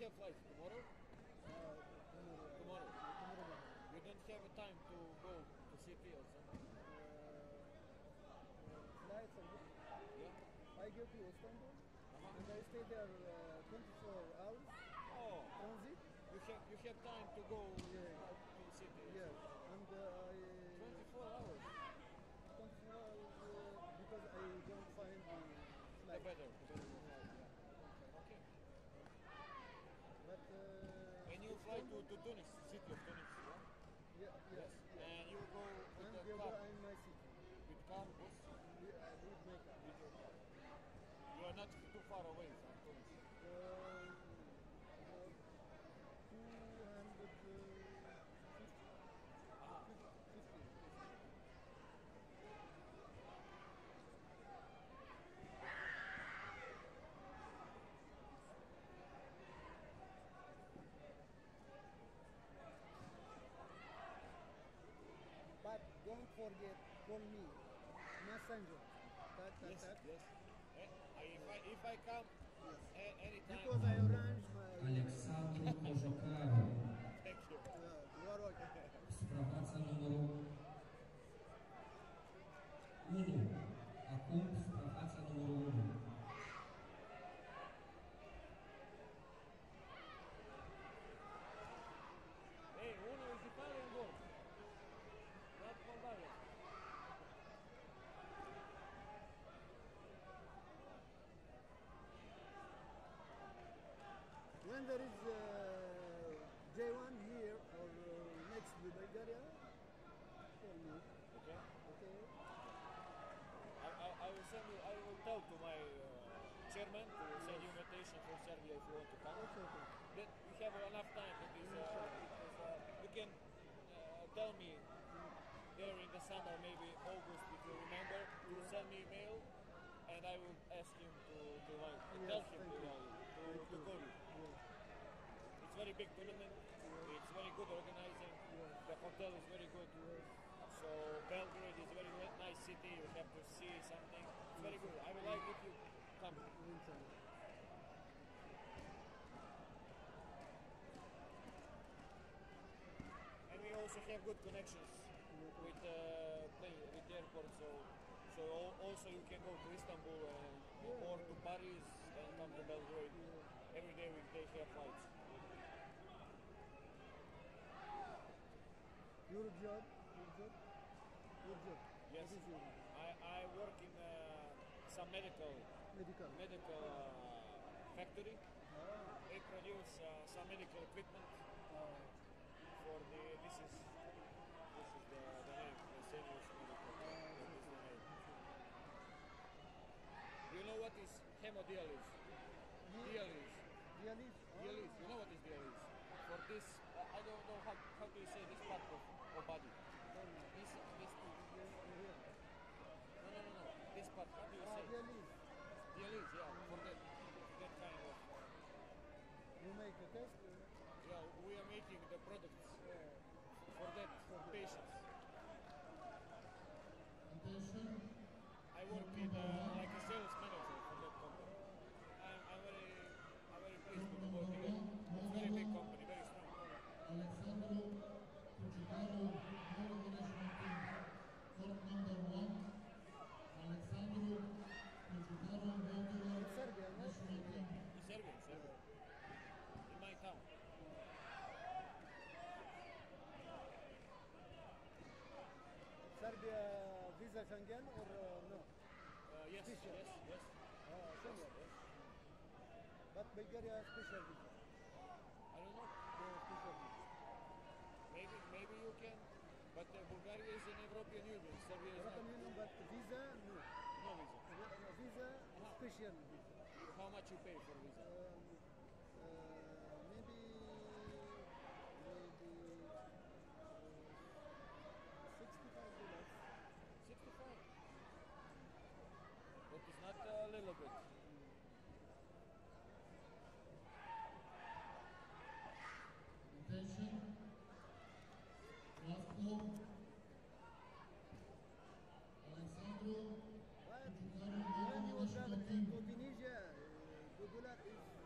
have flights tomorrow? Uh, tomorrow. Tomorrow. Tomorrow. You don't have a time to go to city or something? Uh, flights are good. Yeah? I go to Istanbul Uh-huh. and I stay there uh, 24 hours Oh, transit. you have you have time to go Yeah. out to the city. Yes, and uh, I 24 hours. 24 hours uh, because I don't find the The flight. better. The better the flight, yeah. Okay. But uh, And you fly to, to Tunis, city of Tunis, yeah? yeah, yes, yes. And you go with And the car, in my city. with car, bus, I with my car. with your car. You are not too far away from Tunis. Uh, But don't forget, call me. Messenger. That, that, yes, that. yes. Eh, If I, if I come a- anytime, Because I arrange my. Aleksandru Kojokaru, thank you. Yeah, you are welcome. suprafața numărul When there is uh, G1 here or uh, next to Bulgaria, call me. Okay. Okay. I, I, I will send you. I will tell to my uh, chairman to send you invitation for Serbia if you want to come. Okay, okay. That we have enough time because, uh, because uh, you can uh, tell me during the summer, maybe August, if you remember, to send me email, and I will ask him to to like Yes, tell him to, you. to, to call you. Very big tournament. It's very good organizing. The hotel is very good. So Belgrade is a very nice city. You have to see something. It's very good. I would like if you come. And we also have good connections with uh, with the airport. So so also you can go to Istanbul and, or to Paris and come to Belgrade. Every day we they have flights. Your job, your job, your job. Yes. Your I, I work in uh, some medical medical? medical uh, factory. Ah, They produce uh, some medical equipment ah, for the. This is this is the, the name. The Seniors Medical. That is the name. You know what is hemodialysis? Dialysis. dialysis. Dialysis. You know what is dialysis? For this, don't know how, how do you say this part of, of body. This this yeah. no no no no this part. How do you Ah, say? dialysis. Dialysis. Yeah. For that that kind of. You make a test. uh, Yeah, we are making the products yeah. for that for patients. I work in uh, like a sales manager for that company. I'm, I'm very, I'm very pleased with working there. It's a very big company, very strong. Alexandru Kojokaru, World National Team, court number 1. Alexandru Kojokaru, World Serbia, no? National Team. In Serbia, in Serbia. In my town. Serbia visa Schengen or uh, no? Uh, yes, Special. yes, yes. Ah, Schengen. But Bulgaria special visa. I don't know. Special visa. Maybe, maybe you can. But uh, Bulgaria is in European Union. Serbia is European not. Union, but visa no. No visa. Uh, Visa special visa. How much you pay for visa? Um, uh, maybe maybe uh, 65 dollars. 65. That is not a little bit. Attention, last call. Alexandru But Kojokaru, when you World travel National to Team. Tunisia, uh, the dollar is uh,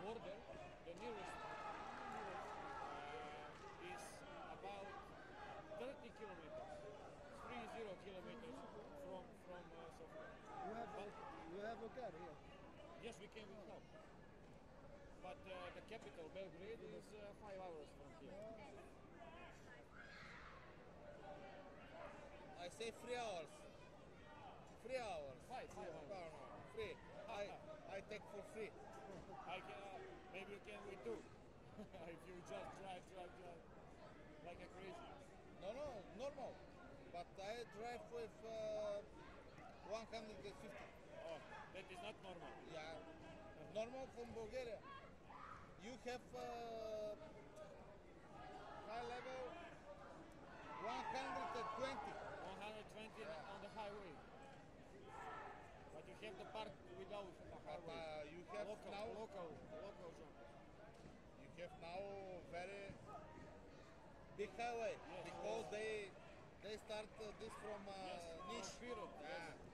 border, the nearest uh, is about 30 kilometers, 30 kilometers from from uh, Sofia. You have you have a car here. Yes, we came with help. But uh, the capital, Belgrade, is uh, five hours from here. I say three hours. Three hours. Five, three hours. no, free. I I take for free. Can, uh, maybe you can with two. if you just drive, drive, drive like a crazy. No, no, normal. But I drive with uh, 150. Oh, that is not normal. Yeah, normal from Bulgaria. You have uh, high level 120. 120 on the highway. Have the part without But uh, you have local, now local, local zone. you have now very big highway Yes. because they they start uh, this from uh, Yes, Niš. from yes. Yeah.